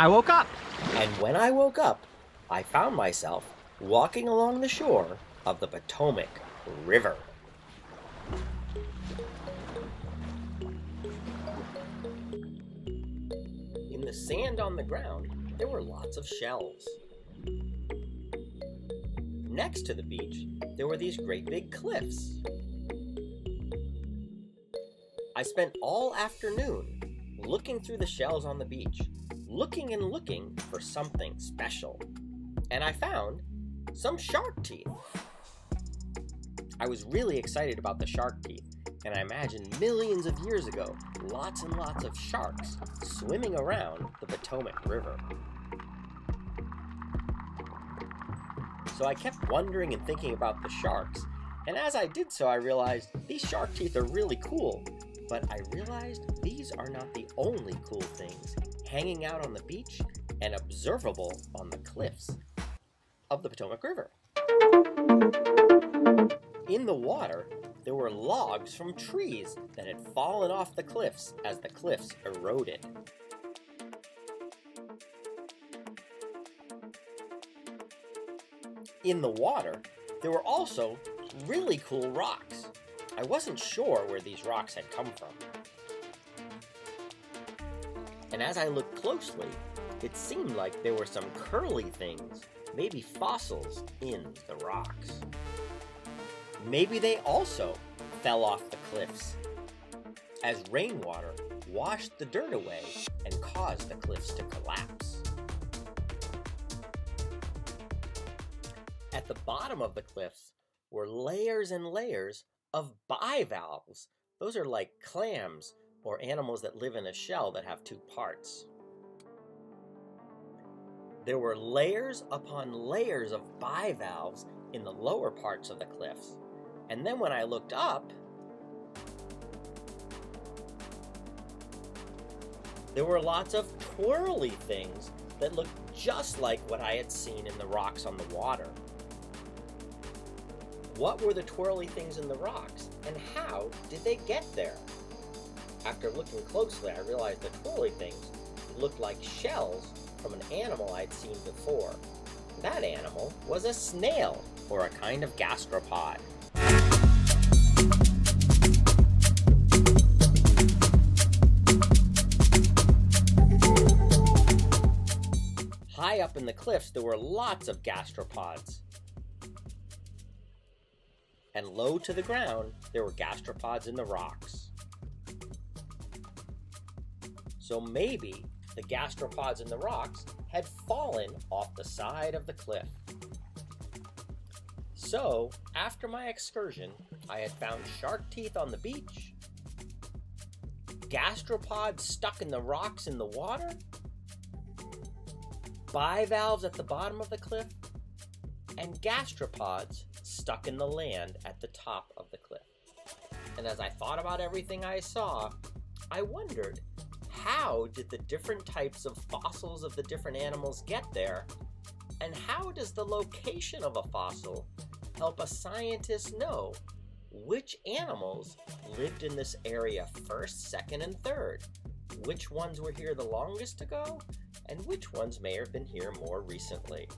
I woke up. And when I woke up, I found myself walking along the shore of the Potomac River. In the sand on the ground, there were lots of shells. Next to the beach, there were these great big cliffs. I spent all afternoon looking through the shells on the beach, looking and looking for something special. And I found some shark teeth. I was really excited about the shark teeth, and I imagined millions of years ago, lots and lots of sharks swimming around the Potomac River. So I kept wondering and thinking about the sharks, and as I did so, I realized these shark teeth are really cool. But I realized these are not the only cool things hanging out on the beach and observable on the cliffs of the Potomac River. In the water, there were logs from trees that had fallen off the cliffs as the cliffs eroded. In the water, there were also really cool rocks. I wasn't sure where these rocks had come from. And as I looked closely, it seemed like there were some curly things, maybe fossils, in the rocks. Maybe they also fell off the cliffs as rainwater washed the dirt away and caused the cliffs to collapse. At the bottom of the cliffs were layers and layers of bivalves. Those are like clams or animals that live in a shell that have two parts. There were layers upon layers of bivalves in the lower parts of the cliffs. And then when I looked up, there were lots of twirly things that looked just like what I had seen in the rocks on the water. What were the twirly things in the rocks, and how did they get there? After looking closely, I realized the twirly things looked like shells from an animal I'd seen before. That animal was a snail, or a kind of gastropod. High up in the cliffs, there were lots of gastropods and low to the ground, there were gastropods in the rocks. So maybe the gastropods in the rocks had fallen off the side of the cliff. So, after my excursion, I had found shark teeth on the beach, gastropods stuck in the rocks in the water, bivalves at the bottom of the cliff, and gastropods stuck in the land at the top of the cliff. And as I thought about everything I saw, I wondered how did the different types of fossils of the different animals get there? And how does the location of a fossil help a scientist know which animals lived in this area first, second, and third? Which ones were here the longest ago? And which ones may have been here more recently?